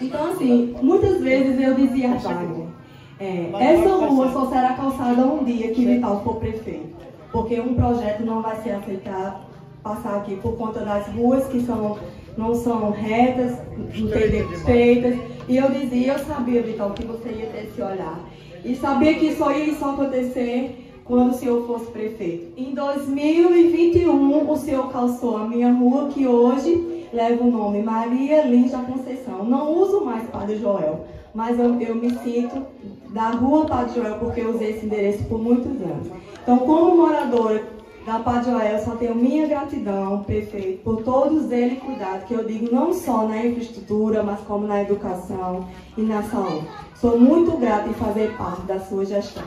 Então, assim, muitas vezes eu dizia a Wagner, é, essa rua só será calçada um dia que Vital for prefeito, porque um projeto não vai ser aceitado passar aqui por conta das ruas que são, não são retas, não tem estreitas. E eu dizia, eu sabia, Vital, que você ia ter esse olhar. E sabia que isso ia só acontecer quando o senhor fosse prefeito. Em 2021, o senhor calçou a minha rua, que hoje leva o nome Maria Lins da Conceição. Não uso mais Padre Joel, mas eu, eu me sinto da rua Padre Joel, porque eu usei esse endereço por muitos anos. Então, como moradora da Padre Joel, só tenho minha gratidão, prefeito, por todos eles cuidado, que eu digo não só na infraestrutura, mas como na educação e na saúde. Sou muito grata em fazer parte da sua gestão.